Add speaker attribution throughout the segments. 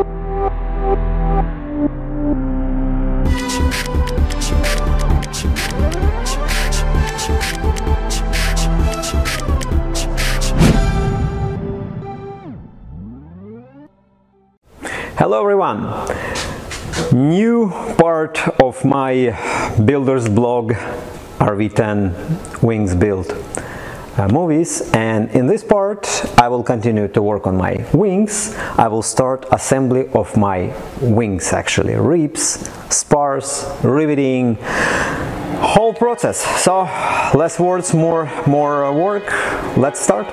Speaker 1: Hello everyone! New part of my builder's blog RV10 Wings Build uh, movies and in this part I will continue to work on my wings. I will start assembly of my wings actually, ribs, spars, riveting, whole process. So less words, more, more work. Let's start.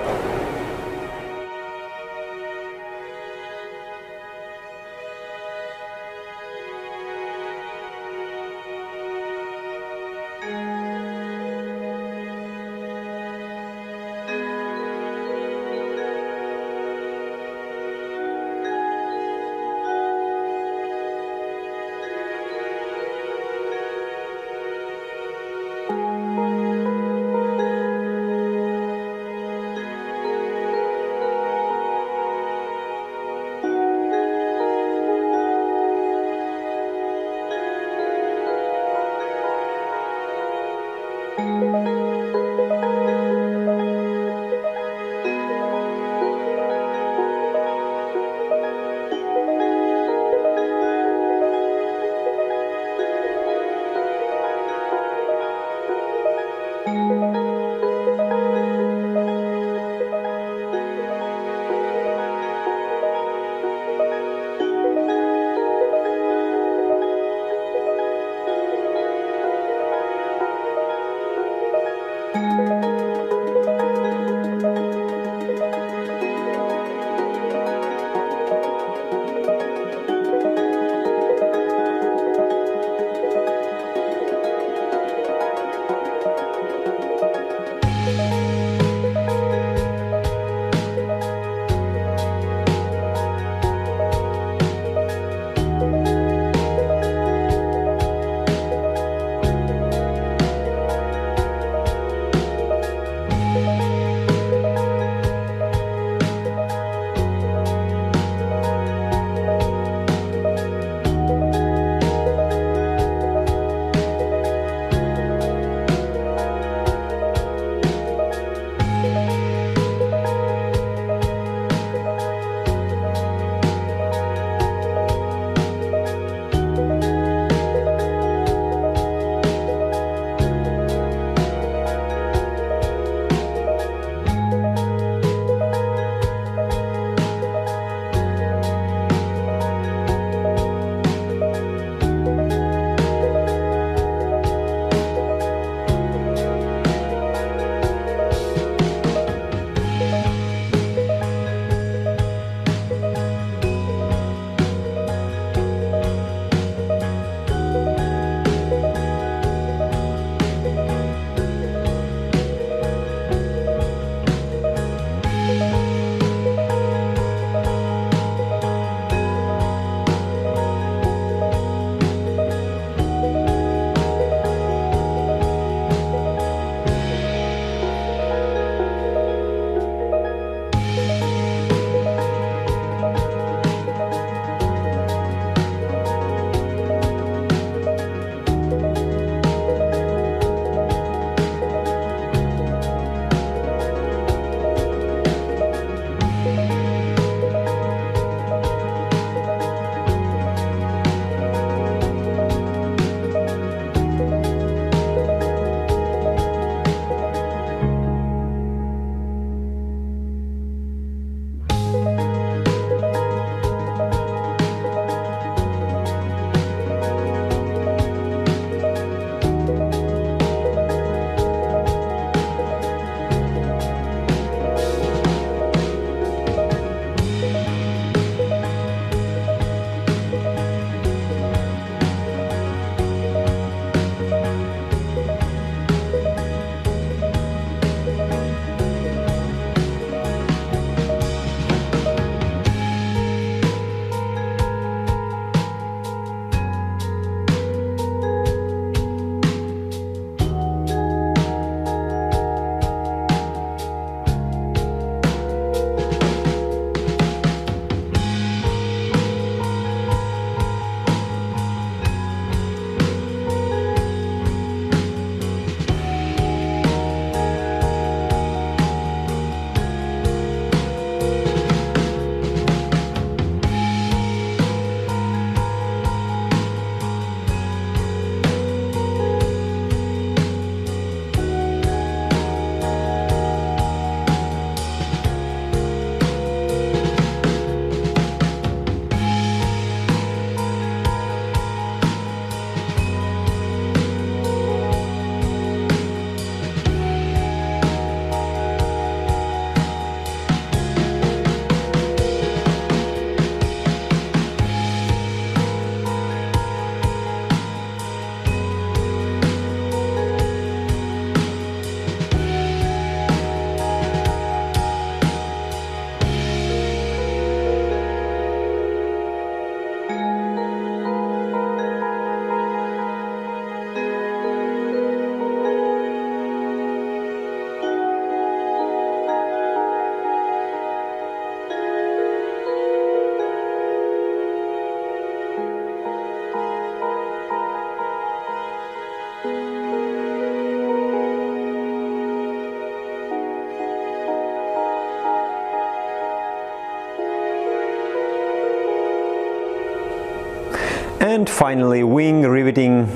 Speaker 1: Finally wing riveting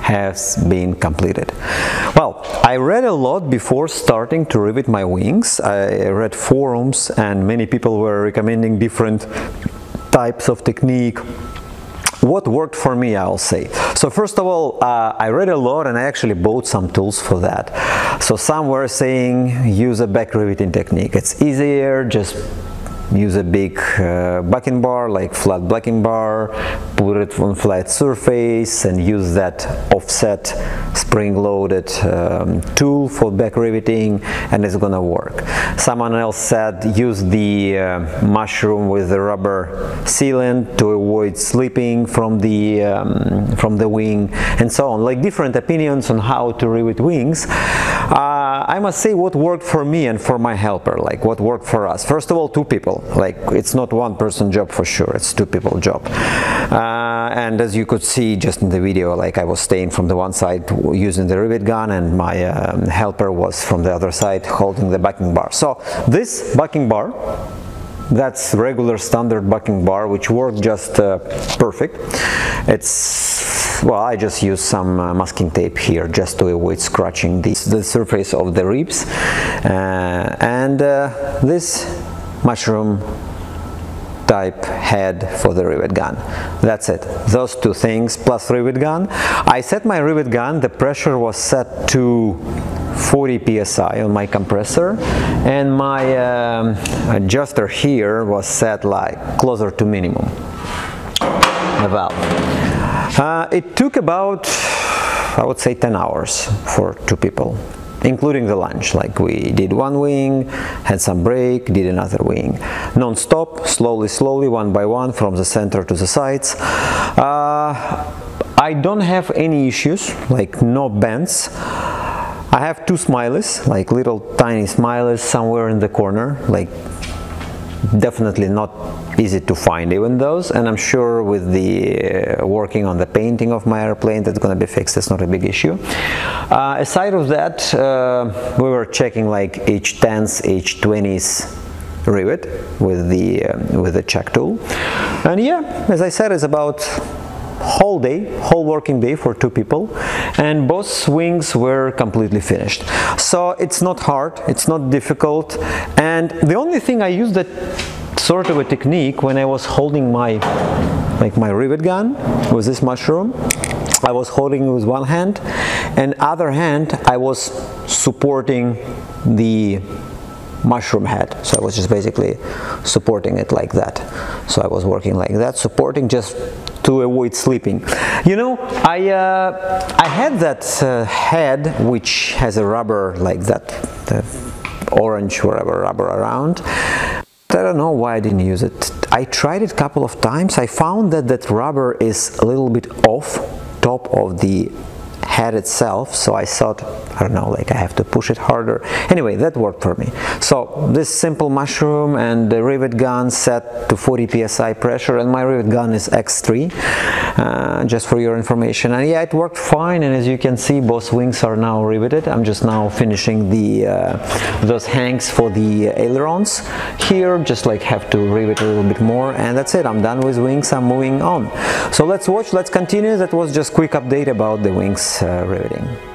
Speaker 1: has been completed. Well, I read a lot before starting to rivet my wings. I read forums and many people were recommending different types of technique what worked for me I'll say so first of all uh, I read a lot and I actually bought some tools for that so some were saying use a back riveting technique it's easier just use a big uh, backing bar like flat backing bar put it on flat surface and use that offset spring-loaded um, tool for back riveting and it's gonna work. Someone else said use the uh, mushroom with the rubber sealant to avoid slipping from the um, from the wing and so on. Like different opinions on how to rivet wings uh, I must say what worked for me and for my helper like what worked for us. First of all two people. Like it's not one person job for sure. It's two people job. Uh, and as you could see just in the video like I was staying from the one side using the rivet gun and my um, helper was from the other side holding the backing bar. So this backing bar that's regular standard backing bar which worked just uh, perfect. It's well I just use some uh, masking tape here just to avoid scratching the, the surface of the ribs uh, and uh, this mushroom type head for the rivet gun. That's it. Those two things plus rivet gun. I set my rivet gun, the pressure was set to 40 psi on my compressor and my um, adjuster here was set like closer to minimum the valve. Uh, it took about I would say 10 hours for two people including the lunch. Like we did one wing had some break did another wing. Non-stop slowly slowly one by one from the center to the sides. Uh, I don't have any issues like no bends. I have two smileys like little tiny smileys somewhere in the corner like definitely not easy to find even those. And I'm sure with the uh, working on the painting of my airplane that's gonna be fixed it's not a big issue. Uh, aside of that uh, we were checking like H10s H20s rivet with the um, with the check tool. And yeah as I said it's about whole day, whole working day for two people and both wings were completely finished. So it's not hard, it's not difficult and the only thing I used that sort of a technique when I was holding my like my rivet gun with this mushroom I was holding it with one hand and other hand I was supporting the mushroom head so I was just basically supporting it like that so I was working like that supporting just to avoid sleeping. You know, I, uh, I had that uh, head which has a rubber like that, orange whatever rubber around. I don't know why I didn't use it. I tried it a couple of times. I found that that rubber is a little bit off top of the head itself so I thought I don't know like I have to push it harder anyway that worked for me so this simple mushroom and the rivet gun set to 40 psi pressure and my rivet gun is X3 uh, just for your information. And yeah it worked fine. And as you can see both wings are now riveted. I'm just now finishing the uh, those hanks for the ailerons here. Just like have to rivet a little bit more. And that's it. I'm done with wings. I'm moving on. So let's watch. Let's continue. That was just quick update about the wings uh, riveting.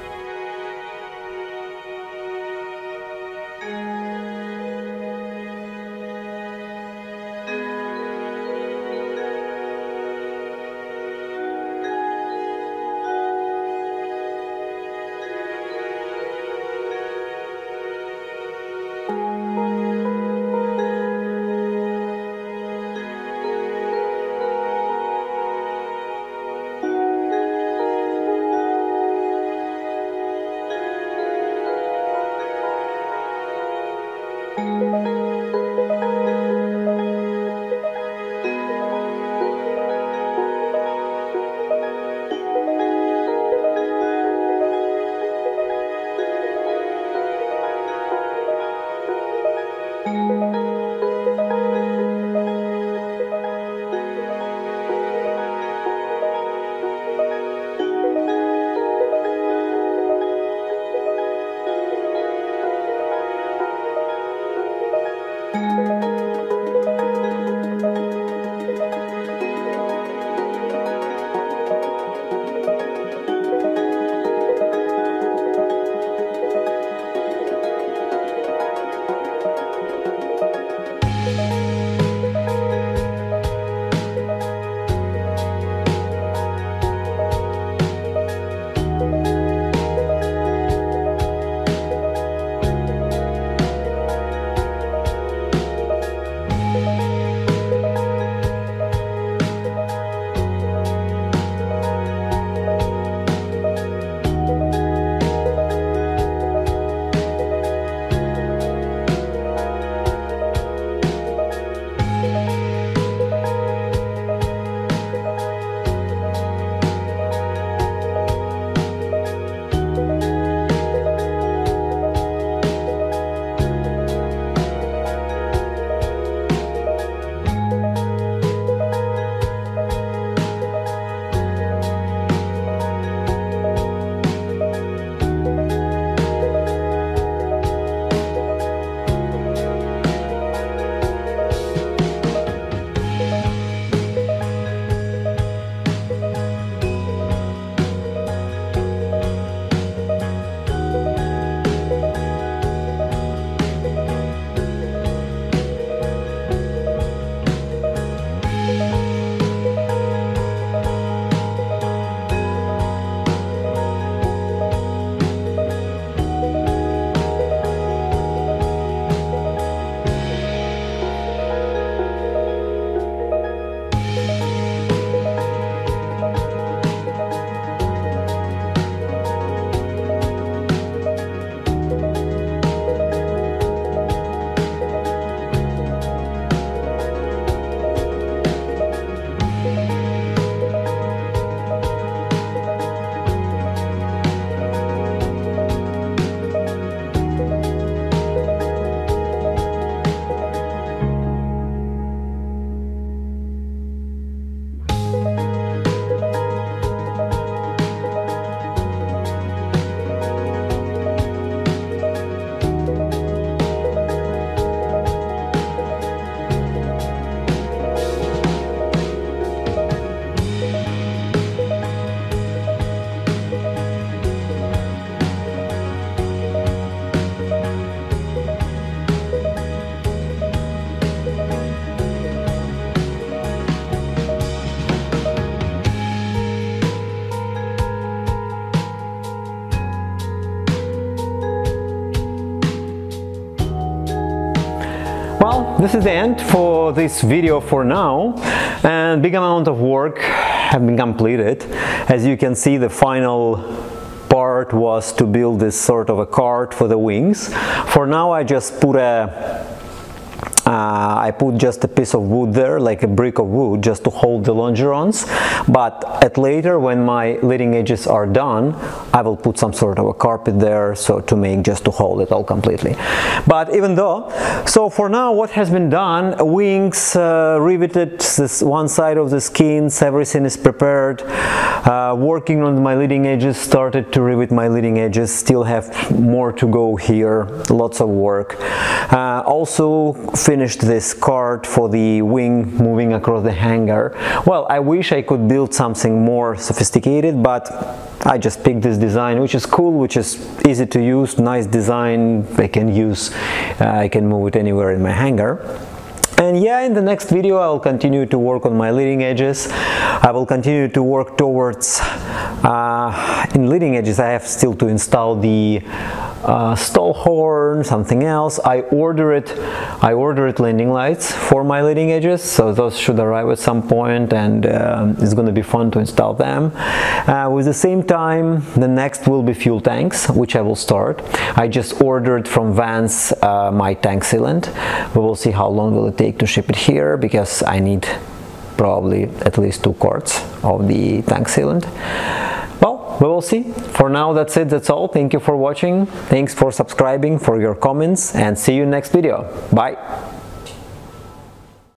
Speaker 1: This is the end for this video for now and big amount of work have been completed. As you can see the final part was to build this sort of a cart for the wings. For now I just put a uh, I put just a piece of wood there, like a brick of wood, just to hold the longerons. But at later, when my leading edges are done, I will put some sort of a carpet there, so to make just to hold it all completely. But even though, so for now, what has been done? Wings uh, riveted, this one side of the skins, everything is prepared. Uh, working on my leading edges, started to rivet my leading edges. Still have more to go here. Lots of work. Uh, also finished this cart for the wing moving across the hangar. Well, I wish I could build something more sophisticated, but I just picked this design, which is cool, which is easy to use, nice design. I can use, uh, I can move it anywhere in my hangar. And yeah, in the next video I will continue to work on my leading edges. I will continue to work towards, uh, in leading edges I have still to install the uh, stall horn, something else. I order it, I order it landing lights for my leading edges, so those should arrive at some point, and uh, it's going to be fun to install them. Uh, with the same time, the next will be fuel tanks, which I will start. I just ordered from Van's uh, my tank sealant. We will see how long will it take to ship it here because I need probably at least two quarts of the tank sealant we will see. For now, that's it. That's all. Thank you for watching. Thanks for subscribing, for your comments, and see you next video. Bye.